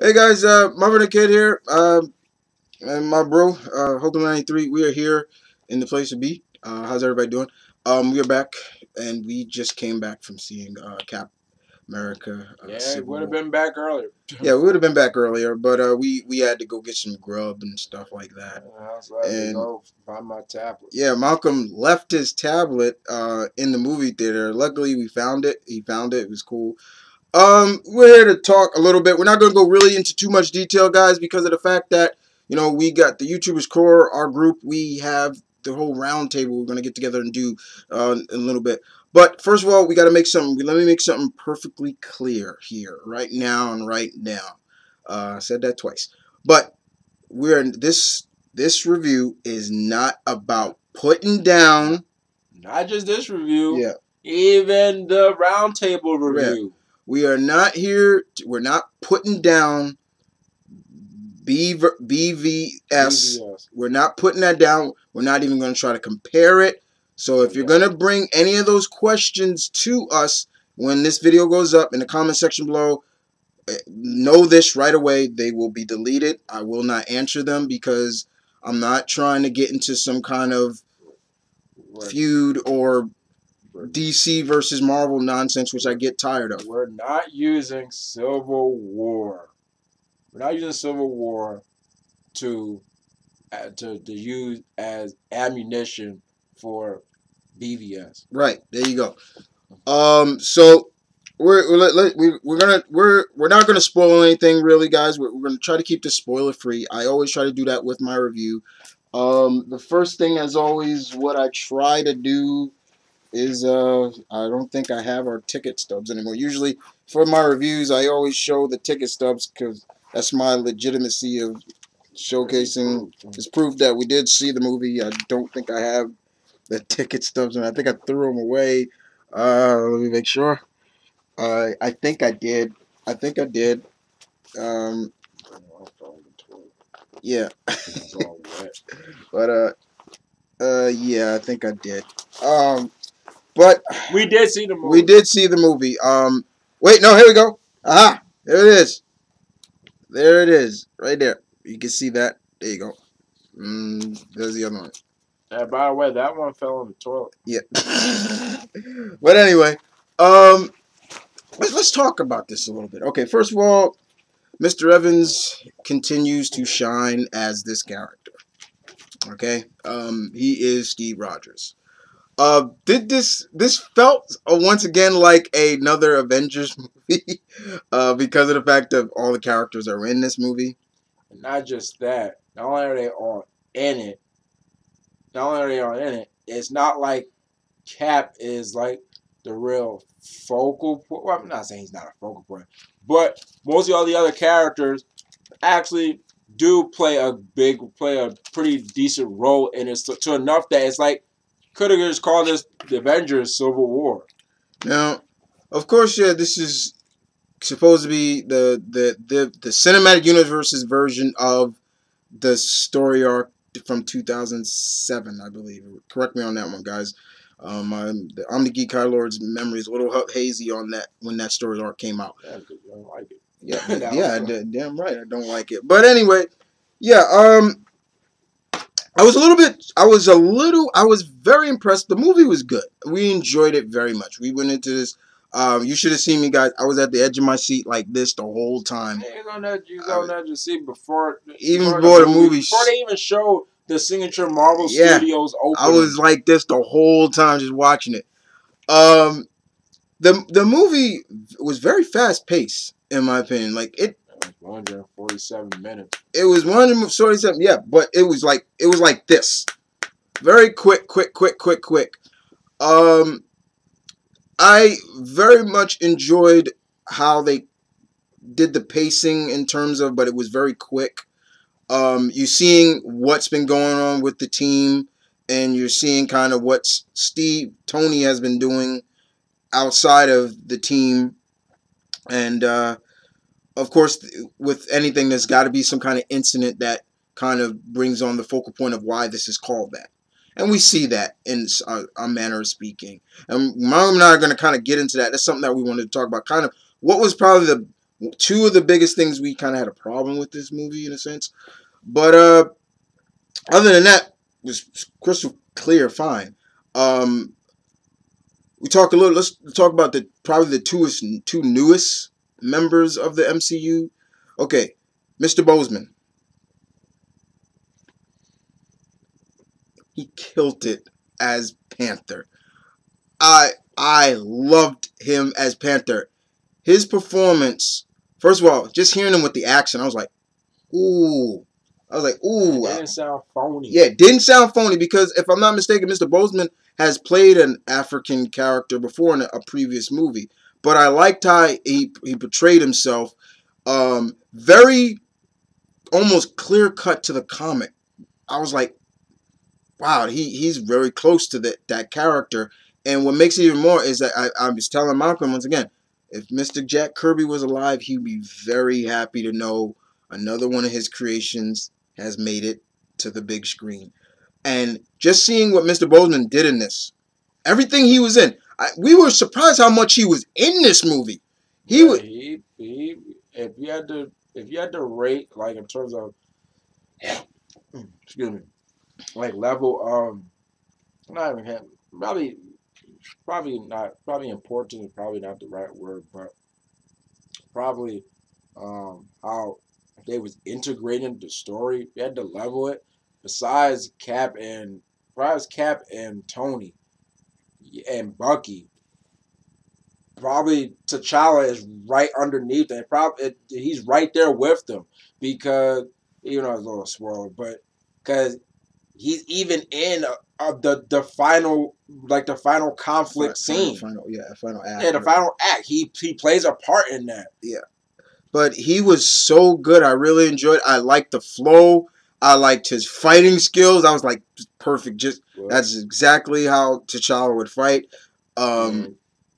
Hey guys, uh, Marvin the Kid here, uh, and my bro, uh, Hokum 93. We are here in the place to be. Uh, how's everybody doing? Um, we are back, and we just came back from seeing uh, Cap America. Uh, Yeah, Civil would have been back earlier. Yeah, we would have been back earlier, but uh, we we had to go get some grub and stuff like that. I was like, And- go find my tablet. Yeah, Malcolm left his tablet uh, in the movie theater. Luckily, we found it. He found it. It was cool. Um, we're here to talk a little bit. We're not going to go really into too much detail, guys, because of the fact that you know we got the YouTubers core, our group. We have the whole round table. We're going to get together and do uh, in a little bit. But first of all, we got to make something. Let me make something perfectly clear here, right now and right now. Uh, I said that twice, but we're this this review is not about putting down. Not just this review, Yeah, even the roundtable review. We are not here. To, we're not putting down. BVS. We're not putting that down. We're not even going to try to compare it. So if you're going to bring any of those questions to us when this video goes up in the comment section below, eh, know this right away. They will be deleted. I will not answer them because I'm not trying to get into some kind of feud or DC versus Marvel nonsense, which I get tired of. we're not using Civil War. We're not using Civil War to uh, to to use as ammunition for BVS. Right there, you go. Um, so we're we're, let- let- we- we're gonna we're we're not gonna spoil anything really, guys. We're, we're gonna try to keep this spoiler free. I always try to do that with my review. Um, the first thing, as always, what I try to do is uh, I don't think I have our ticket stubs anymore. Usually for my reviews, I always show the ticket stubs because that's my legitimacy of showcasing It's proof that we did see the movie. I don't think I have the ticket stubs, and I think I threw them away. Uh, let me make sure. Uh, I think I did. I think I did. Um, yeah, It's all wet. but uh, uh, yeah, I think I did. Um, but We did see the movie. we did see the movie. Um, wait, no, here we go. Aha, there it is. There it is, right there. You can see that. There you go. Mm, there's the other one. And by the way, that one fell in the toilet. Yeah. but anyway, um, let's, let's talk about this a little bit. Okay, first of all, Mr. Evans continues to shine as this character. Okay, um, he is Steve Rogers. Uh, did this this felt uh, once again like another Avengers movie uh, because of the fact that all the characters are in this movie. Not just that, not only are they all in it, not only are they all in it, it's not like Cap is like the real focal point. Well, I'm not saying he's not a focal point, but most of all the other characters actually do play a big, play a pretty decent role in it to enough that it's like could have just called this the Avengers Civil War. Now, of course, yeah, this is supposed to be the the the, the cinematic universe's version of the story arc from 2007, I believe. Correct me on that one, guys. Um, I'm, the Omni Geek High Lord's memory is a little ha- hazy on that when that story arc came out. Yeah, 'cause you don't like it. Yeah, That yeah, d- damn right. I don't like it. But anyway, yeah. Um, I was a little bit. I was a little. I was very impressed. The movie was good. We enjoyed it very much. We went into this. Um, you should have seen me, guys. I was at the edge of my seat like this the whole time. You on that you on see before Even before before the movie before they even showed the signature Marvel Yeah. Studios open. I was like this the whole time, just watching it. Um, the the movie was very fast paced, in my opinion. Like it, 147 minutes. it was one of sorry something, yeah, but it was like it was like this, very quick, quick, quick, quick, quick. Um, I very much enjoyed how they did the pacing in terms of, but it was very quick. Um, you seeing what's been going on with the team, and you're seeing kind of what Steve Tony has been doing outside of the team, and uh, of course, with anything, there's got to be some kind of incident that kind of brings on the focal point of why this is called that. And we see that in our, manner of speaking. And Mom and I are going to kind of get into that. That's something that we wanted to talk about. Kind of what was probably the two of the biggest things we kind of had a problem with this movie in a sense. But uh, other than that, was crystal clear, fine. Um, we talk a little. Let's talk about the probably the two two newest members of the MCU. Okay, Mr. Boseman. He killed it as Panther. I I loved him as Panther. His performance, first of all, just hearing him with the accent, I was like, ooh. I was like, ooh. It didn't sound phony. Yeah, it didn't sound phony because if I'm not mistaken, Mr. Boseman has played an African character before in a, a previous movie. But I liked how he, he portrayed himself. Um, very almost clear cut to the comic. I was like, wow, he, he's very close to that, that character. And what makes it even more is that I, I was telling Malcolm once again, if Mr. Jack Kirby was alive, he'd be very happy to know another one of his creations has made it to the big screen. And just seeing what Mr. Boseman did in this, everything he was in, I, we were surprised how much he was in this movie. He Yeah, was He, he, if you had to, if you had to rate like in terms of, excuse me, like level um, not even have, probably, probably not, probably important is probably not the right word, but probably um how they was integrating the story. You had to level it. Besides Cap and, besides Cap and Tony, and Bucky, probably T'Challa is right underneath them. Probably it, he's right there with them because you know it's a little spoiler, but because he's even in uh, the the final like the final conflict final, scene. final, yeah, final act. Yeah, the final act. He he plays a part in that. Yeah, but he was so good. I really enjoyed. I liked the flow. I liked his fighting skills. I was like perfect. Just that's exactly how T'Challa would fight. Um, and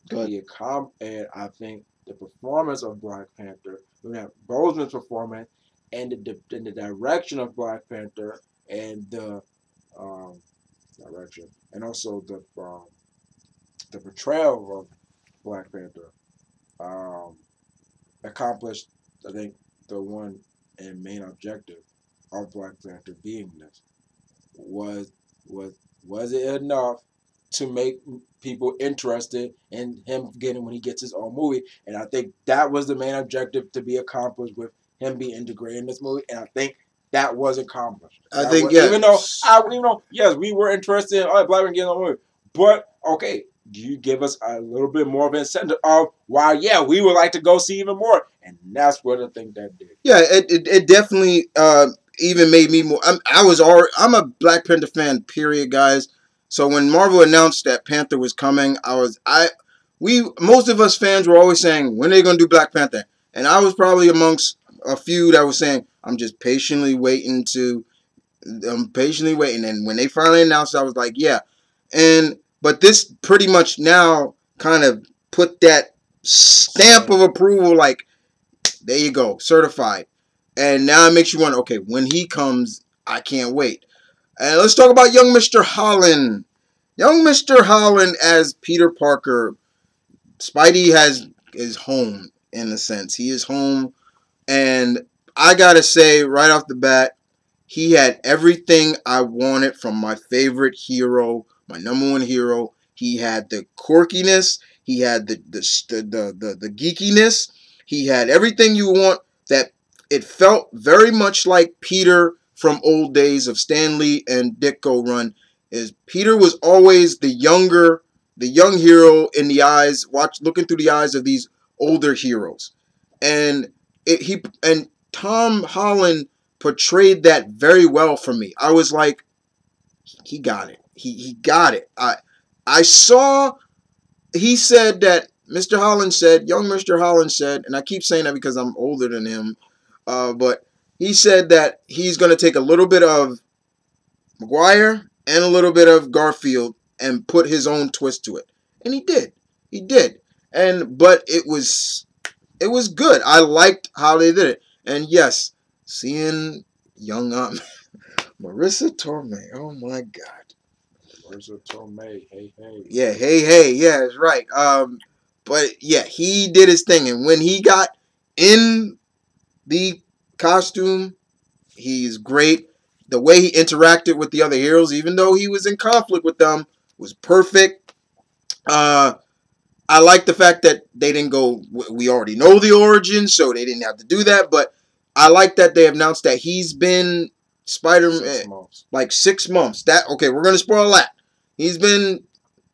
go ahead. the com- and I think the performance of Black Panther, we have Boseman's performance, and the, and the direction of Black Panther, and the um, direction, and also the um, the portrayal of Black Panther, um, accomplished. I think the one and main objective of Black Panther being this was was was it enough to make people interested in him getting when he gets his own movie. And I think that was the main objective to be accomplished with him being integrated in this movie. And I think that was accomplished. I That think, was- yeah. Even though I even though yes, we were interested in oh, Black Man getting on the movie. But okay, you give us a little bit more of an incentive of why yeah, we would like to go see even more. And that's what I think that did. Yeah, it, it, it definitely uh, even made me more. I'm, I was already, I'm a Black Panther fan, period, guys. So when Marvel announced that Panther was coming, I was I we most of us fans were always saying when are they gonna do Black Panther, and I was probably amongst a few that was saying I'm just patiently waiting to, I'm patiently waiting, and when they finally announced, I was like, yeah, and but this pretty much now kind of put that stamp of approval, like there you go, certified. And now it makes you wonder, okay, when he comes, I can't wait. And let's talk about young Mr. Holland. Young Mr. Holland as Peter Parker. Spidey has is home in a sense. He is home. And I gotta say, right off the bat, he had everything I wanted from my favorite hero, my number one hero. He had the quirkiness, he had the the the the, the geekiness, he had everything you want that it felt very much like Peter from old days of Stan Lee and Ditko run. Is Peter was always the younger, the young hero in the eyes, watch looking through the eyes of these older heroes, and it, he and Tom Holland portrayed that very well for me. I was like, he got it. He he got it. I I saw. He said that Mr. Holland said, young Mr. Holland said, and I keep saying that because I'm older than him, uh, but he said that he's going to take a little bit of Maguire and a little bit of Garfield and put his own twist to it, and he did. He did, and but it was it was good. I liked how they did it, and yes, seeing young um, Marisa Tomei. Oh my God. The Tomei? Hey, hey. Yeah, hey, hey, yeah, that's right. Um, but yeah, he did his thing, and when he got in the costume, he's great. The way he interacted with the other heroes, even though he was in conflict with them, was perfect. Uh, I like the fact that they didn't go. We already know the origin, so they didn't have to do that. But I like that they announced that he's been Spider Man like six months. That okay? We're gonna spoil that. He's been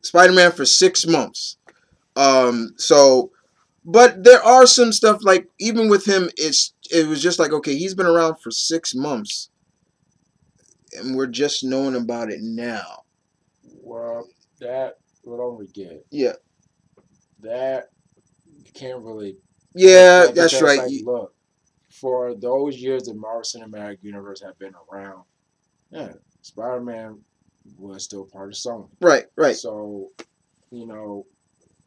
Spider Man for six months. Um, so, but there are some stuff like even with him, it's it was just like okay, he's been around for six months, and we're just knowing about it now. Well, that would only get yeah. That you can't really. Yeah, that's right. Like, look, for those years the Marvel Cinematic Universe have been around, yeah, Spider Man was still part of Sony. Right, right. So, you know,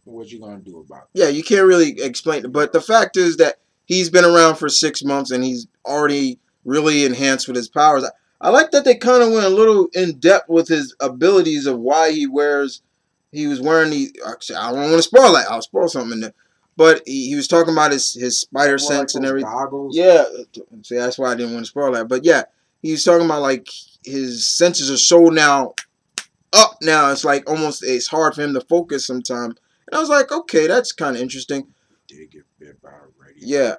what you gonna do about it? Yeah, you can't really explain it. But the fact is that he's been around for six months and he's already really enhanced with his powers. I, I like that they kind of went a little in depth with his abilities of why he wears. He was wearing the. Actually, I don't want to spoil that. I'll spoil something in there. But he, he was talking about his, his spider sense like and everything. Goggles? Yeah. See, that's why I didn't want to spoil that. But yeah, he was talking about like his senses are so now up now. It's like almost it's hard for him to focus sometimes. And I was like, okay, that's kind of interesting. Did get bit by a yeah.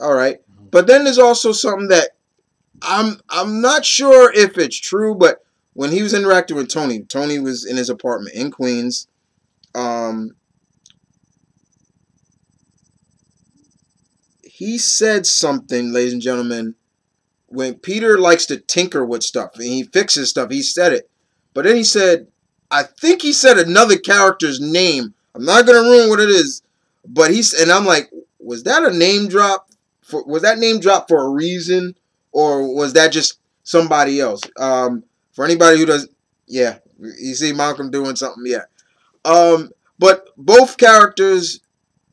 All right. mm-hmm. But then there's also something that I'm I'm not sure if it's true, but when he was interacting with Tony, Tony was in his apartment in Queens. Um, he said something, ladies and gentlemen. When Peter likes to tinker with stuff and he fixes stuff, he said it. But then he said, I think he said another character's name. I'm not gonna ruin what it is, but he's and I'm like, was that a name drop? For was that name drop for a reason, or was that just somebody else? Um, for anybody who does, yeah, you see Malcolm doing something, yeah. Um, but both characters,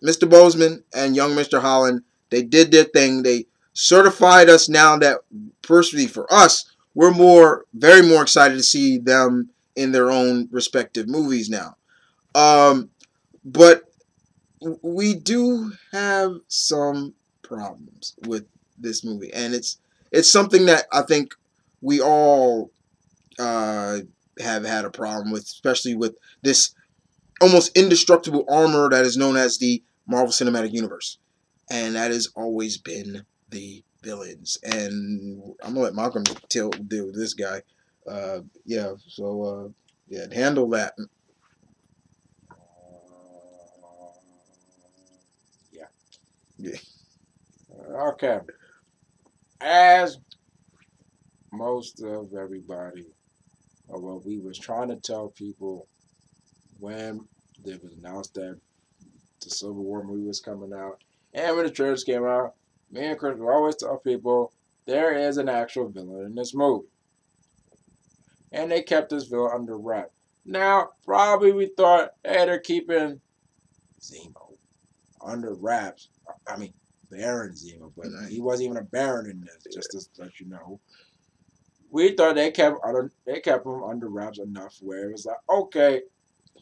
Mr. Boseman and young Mr. Holland, they did their thing. They certified us now that personally for us, we're more, very more excited to see them in their own respective movies now. Um, but we do have some problems with this movie, and it's it's something that I think we all uh, have had a problem with, especially with this almost indestructible armor that is known as the Marvel Cinematic Universe and that has always been the villains. And I'm gonna let Malcolm deal deal with this guy. Uh, yeah, so uh, yeah, handle that. yeah. Yeah. Okay. As most of everybody, or what we was trying to tell people when it was announced that the Civil War movie was coming out, and when the trailers came out, me and Chris would always tell people there is an actual villain in this movie. And they kept this villain under wrap. Now, probably we thought, hey, they're keeping Zemo under wraps. I mean, Baron Zemo, but uh, he mm-hmm. wasn't even a Baron in this, just to let you know. We thought they kept under, they kept him under wraps enough where it was like, okay,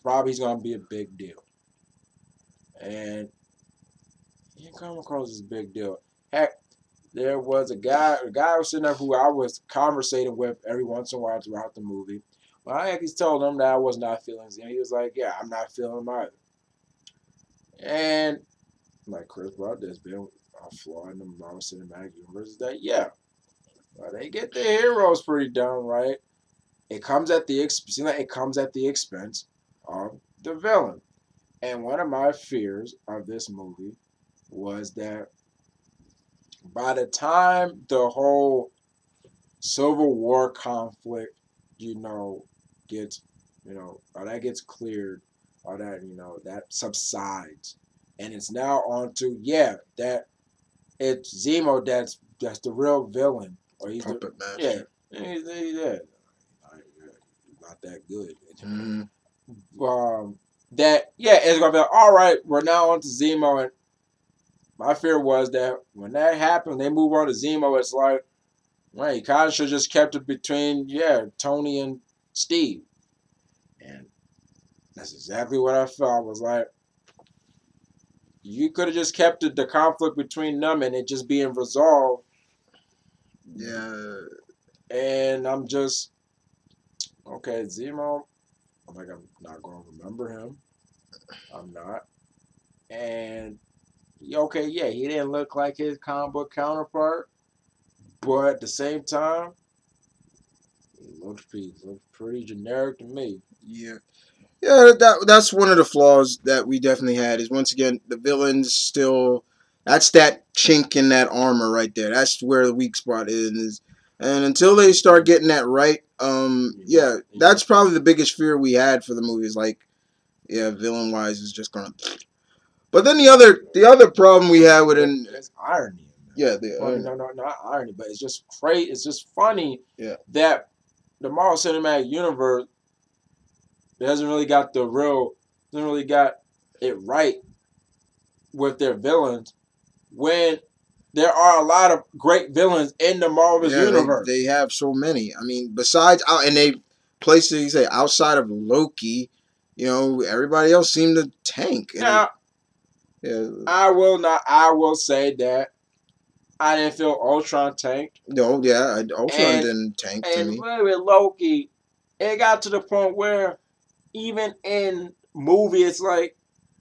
probably he's gonna be a big deal. And you come across as a big deal. Heck, there was a guy, a guy was sitting there who I was conversating with every once in a while throughout the movie. Well, I actually told him that I was not feeling him. He was like, "Yeah, I'm not feeling him either." And like Chris brought, there's been a flaw in the Marvel Cinematic Universe that yeah, well, they get the heroes pretty done right. It comes at the expense. Like it comes at the expense of the villain. And one of my fears of this movie was that by the time the whole Civil War conflict, you know, gets, you know, or that gets cleared, or that, you know, that subsides, and it's now on to, yeah, that it's Zemo that's that's the real villain, or he's Puppet the, master. yeah, he's, he's yeah, not that good. Mm-hmm. Um, that yeah, it's gonna be like, all right, we're now on to Zemo, and my fear was that when that happened, they move on to Zemo. It's like, well, he kind of should just kept it between, yeah, Tony and Steve. And that's exactly what I felt. I was like, you could have just kept the, the conflict between them and it just being resolved. Yeah. And I'm just okay, Zemo. I'm like I'm not gonna remember him. I'm not. And okay, yeah, he didn't look like his comic book counterpart, but at the same time, he looked pretty, looked pretty generic to me. Yeah. Yeah, that that's one of the flaws that we definitely had is once again the villains still that's that chink in that armor right there. That's where the weak spot is. And until they start getting that right, um, yeah, that's probably the biggest fear we had for the movies. Like, yeah, villain wise is just gonna. But then the other the other problem we had with it, It's irony. yeah, the Well, uh, no, no, not irony, but it's just crazy. It's just funny Yeah. that the Marvel Cinematic Universe hasn't really got the real, hasn't really got it right with their villains when there are a lot of great villains in the Marvel yeah, universe. They, have so many. I mean, besides out and they places you say outside of Loki, you know, everybody else seemed to tank. And now, yeah, I will not. I will say that I didn't feel Ultron tanked. no, yeah, I- Ultron And- didn't tank to And me. with Loki, it got to the point where even in movie, it's like,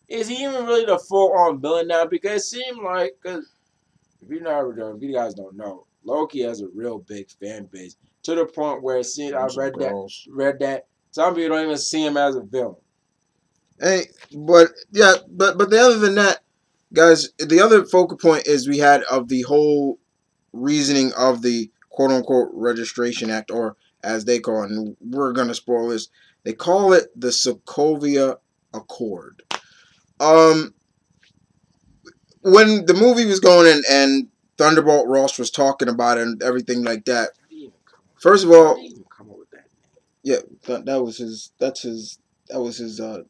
is he even really the full on villain now? Because it seemed like, cause if you know, if you guys don't know, Loki has a real big fan base to the point where it seemed, I read that, read that some people don't even see him as a villain. Hey, but yeah, but but the other than that, guys, the other focal point is we had of the whole reasoning of the quote unquote registration act, or as they call it, and we're gonna spoil this. They call it the Sokovia Accord. Um, when the movie was going and and Thunderbolt Ross was talking about it and everything like that. How do you even come up- First of all, do you even come up with that? yeah, that, that was his. That's his. That was his uh,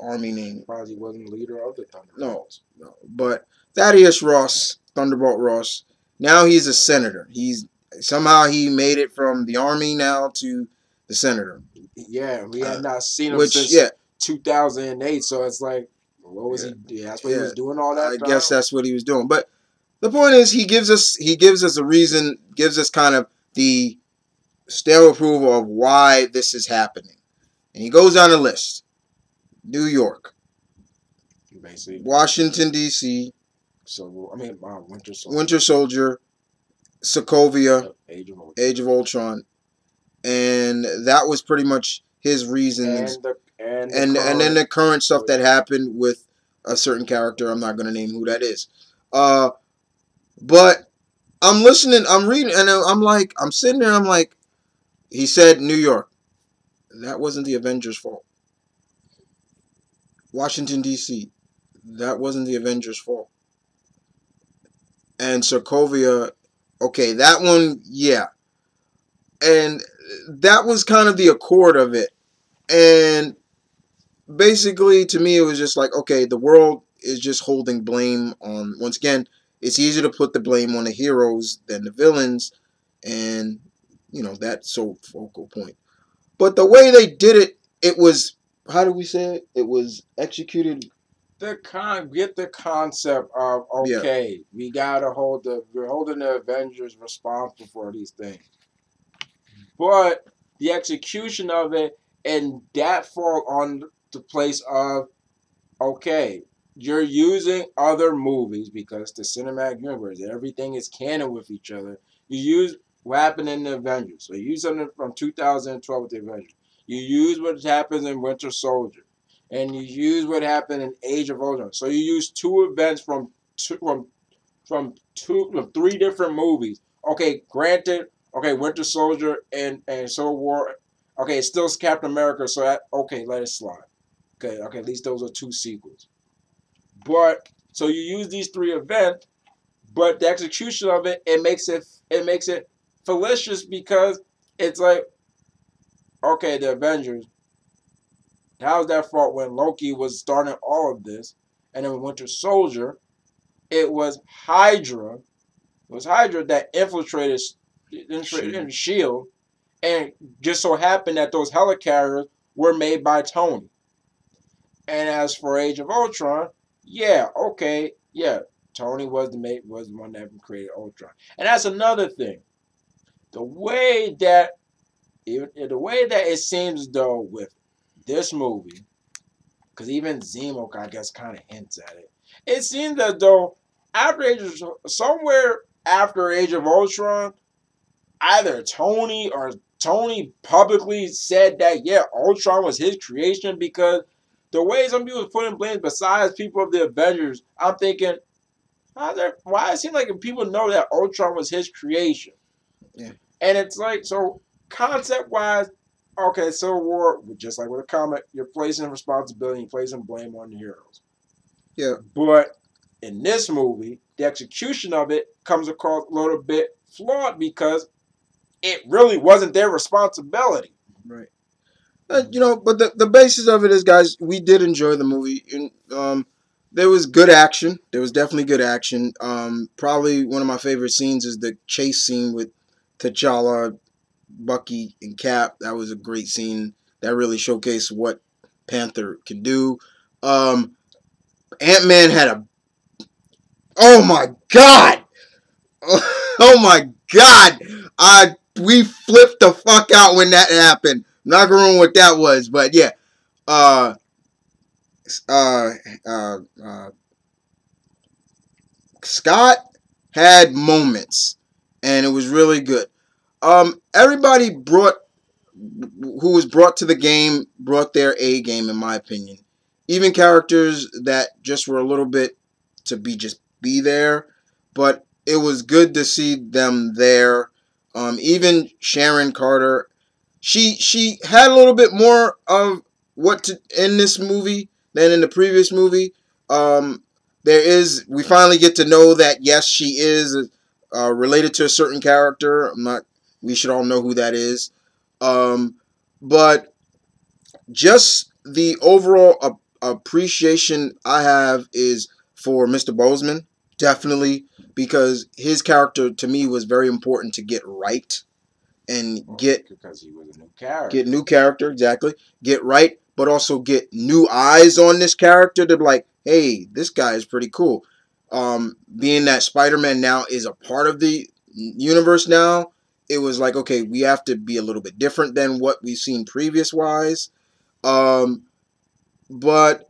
army name. Probably wasn't leader of the Thunderbolts. No. No, but Thaddeus Ross, Thunderbolt Ross, now he's a senator. He's somehow he made it from the army now to the senator. Yeah, we had Uh, not seen him Which since yeah, 2008. So it's like, what was Yeah. he? Yeah, that's what he was doing all that. I time? guess that's what he was doing. But the point is, he gives us he gives us a reason, gives us kind of the stamp approval of why this is happening, and he goes down a list: New York, basically. Washington D.C., So I mean, uh, Winter Soldier, Winter Soldier, Sokovia, Age of Age of Ultron, and that was pretty much his reasons. and the and the And and, then the current- current stuff that happened with a certain character. I'm not gonna name who that is. Uh, but I'm listening. I'm reading, and I'm like, I'm sitting there. I'm like, he said New York. That wasn't the Avengers' fault. Washington D.C. That wasn't the Avengers' fault. And Sokovia, okay, that one, yeah. And that was kind of the accord of it. And basically, to me, it was just like, okay, the world is just holding blame on, once again, it's easier to put the blame on the heroes than the villains. And, you know, that's so focal point. But the way they did it, it was, how do we say it? It was executed the con get the concept of Yeah. okay, we gotta hold the we're holding the Avengers responsible for these things, but the execution of it and that fall on the place of okay, you're using other movies because the cinematic universe, everything is canon with each other. You use what happened in the Avengers. So you use something from 2012 with the Avengers. You use what happens in Winter Soldier and you use what happened in Age of Ultron. So you use two events from two from from two from three different movies. Okay, granted, okay, Winter Soldier and and Civil War. Okay, it's still Captain America, so that okay, let it slide. Okay, okay, at least those are two sequels. But so you use these three events, but the execution of it it makes it it makes it fallacious because it's like okay, the Avengers How's that fault when Loki was starting all of this, and then Winter Soldier, it was Hydra, it was Hydra that infiltrated, Shield. Shield, and just so happened that those helicarriers were made by Tony. And as for Age of Ultron, yeah, okay, yeah, Tony was the mate was the one that created Ultron, and that's another thing. The way that even the way that it seems though with this movie, because even Zemo, I guess, kind of hints at it. It seems that though after Age of, somewhere after Age of Ultron, either Tony or Tony publicly said that yeah, Ultron was his creation because the way some people putting blame besides people of the Avengers, I'm thinking, there, why it seems like people know that Ultron was his creation. Yeah. And it's like so concept wise, okay, Civil War, just like with a comic, you're placing responsibility, you're placing blame on the heroes. Yeah. But in this movie, the execution of it comes across a little bit flawed because it really wasn't their responsibility. Right. Uh, you know, but the, the basis of it is, guys, we did enjoy the movie. And, um, there was good action. There was definitely good action. Um, probably one of my favorite scenes is the chase scene with T'Challa, Bucky, and Cap. That was a great scene. That really showcased what Panther can do. Um, Ant Man had a. Oh my god! Oh my god! I we flipped the fuck out when that happened. not gonna remember what that was, but yeah. Uh, uh, uh, uh, Scott had moments, and it was really good. Um, everybody brought who was brought to the game brought their A game, in my opinion. Even characters that just were a little bit to be just be there, but it was good to see them there. Um, even Sharon Carter, she she had a little bit more of what to in this movie than in the previous movie. Um, there is we finally get to know that yes, she is uh, related to a certain character. I'm not. We should all know who that is. Um, but just the overall a- appreciation I have is for Mr. Boseman, definitely because his character to me was very important to get right and get because he was a new character. Get new character exactly. Get right, but also get new eyes on this character to be like, hey, this guy is pretty cool. Um, being that Spider-Man now is a part of the universe now, it was like, okay, we have to be a little bit different than what we've seen previous wise. Um, but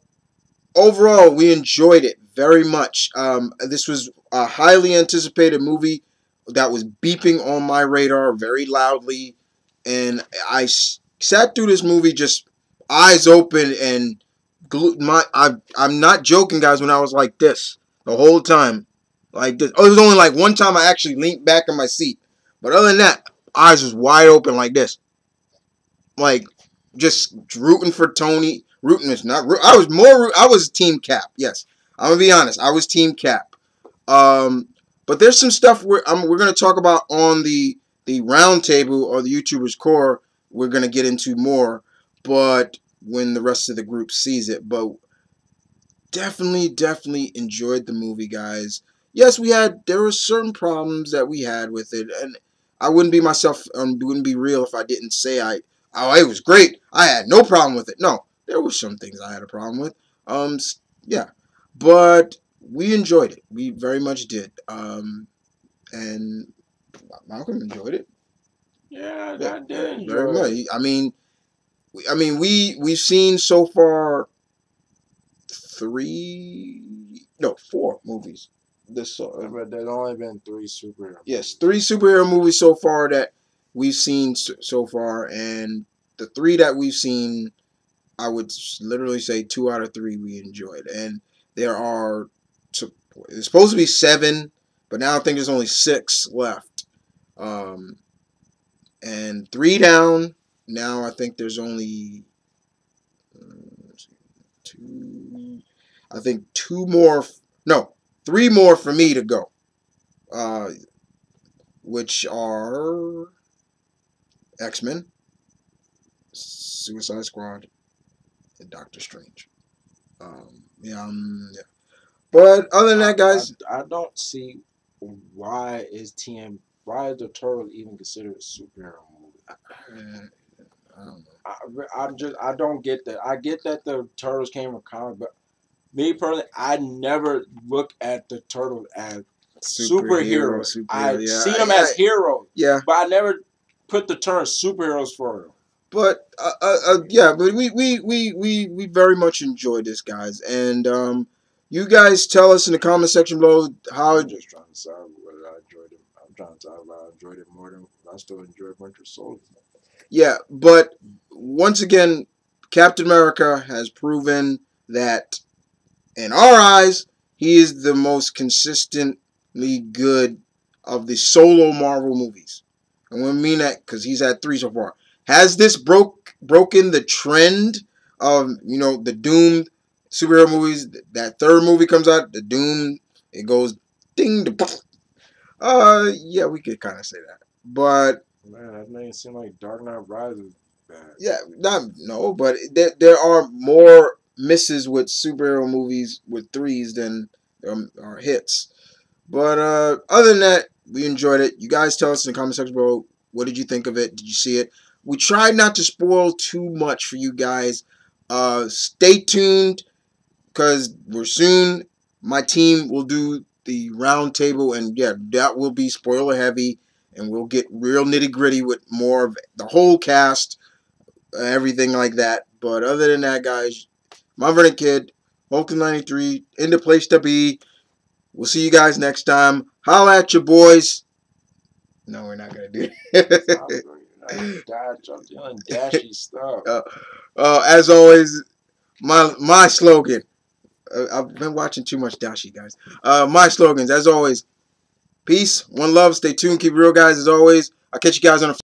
overall, we enjoyed it very much. Um, this was a highly anticipated movie that was beeping on my radar very loudly, and I sat through this movie just eyes open and glued my. I I'm not joking, guys. When I was like this the whole time, like this. Oh, it was only like one time I actually leaned back in my seat, but other than that, eyes was wide open like this, like just rooting for Tony. Rooting is not. I was more. I was Team Cap. Yes, I'm gonna be honest. I was Team Cap. Um, but there's some stuff we're um, we're gonna talk about on the the roundtable or the YouTubers core. We're gonna get into more, but when the rest of the group sees it. But definitely, definitely enjoyed the movie, guys. Yes, we had there were certain problems that we had with it, and I wouldn't be myself. Um, wouldn't be real if I didn't say I. Oh, it was great. I had no problem with it. No, there were some things I had a problem with. Um, yeah, but we enjoyed it. We very much did. Um, and Malcolm enjoyed it. Yeah, yeah I did very much. I mean, I mean, we we've seen so far three, no, four movies. This uh, but there's only been three superhero. Yes, three superhero movies so far that we've seen so far, and the three that we've seen, I would literally say two out of three we enjoyed, and there are it's supposed to be seven, but now I think there's only six left. Um, and three down. Now I think there's only uh, two. I think two more. No, three more for me to go. Uh, which are X Men, Suicide Squad, and Doctor Strange. Um, yeah, um, yeah. But other than that, guys, I, I, don't see why is TM why is the turtle even considered a superhero movie. I, I, am just I don't get that. I get that the turtles came from comic, but me personally, I never look at the turtles as Superhero, superheroes. superhero, I yeah. see them I- as heroes, Yeah, but I never put the term superheroes for them. But uh, uh, uh, yeah, but we, we we we we very much enjoy this, guys, and um, you guys tell us in the comment section below how I'm just trying to decide whether I enjoyed it. I'm trying to decide if I enjoyed it more than I still enjoy Winter Soldier. Yeah, but once again, Captain America has proven that, in our eyes, he is the most consistently good of the solo Marvel movies. And we mean that because he's had three so far. Has this broke broken the trend of you know the Doom superhero movies? That third movie comes out, the Doom, it goes ding the. Uh, yeah, we could kind of say that, but Man, that made it seem like Dark Knight Rises bad. Yeah, not no, but there there are more misses with superhero movies with threes than um, are hits. But uh, other than that, we enjoyed it. You guys tell us in the comment section below what did you think of it? Did you see it? We tried not to spoil too much for you guys. Uh, stay tuned because we're soon. My team will do the round table, and yeah, that will be spoiler heavy, and we'll get real nitty gritty with more of the whole cast everything like that. But other than that, guys, Mt. Vernon Kid, Hulk 93, in the place to be. We'll see you guys next time. Holla at your boys. No, we're not going to do it. Stop doing I'm doing dashy stuff. uh, as always, my my slogan. Uh, I've been watching too much Dashi, guys. Uh, my slogans, as always, peace, one love, stay tuned, keep it real, guys. As always, I'll catch you guys on the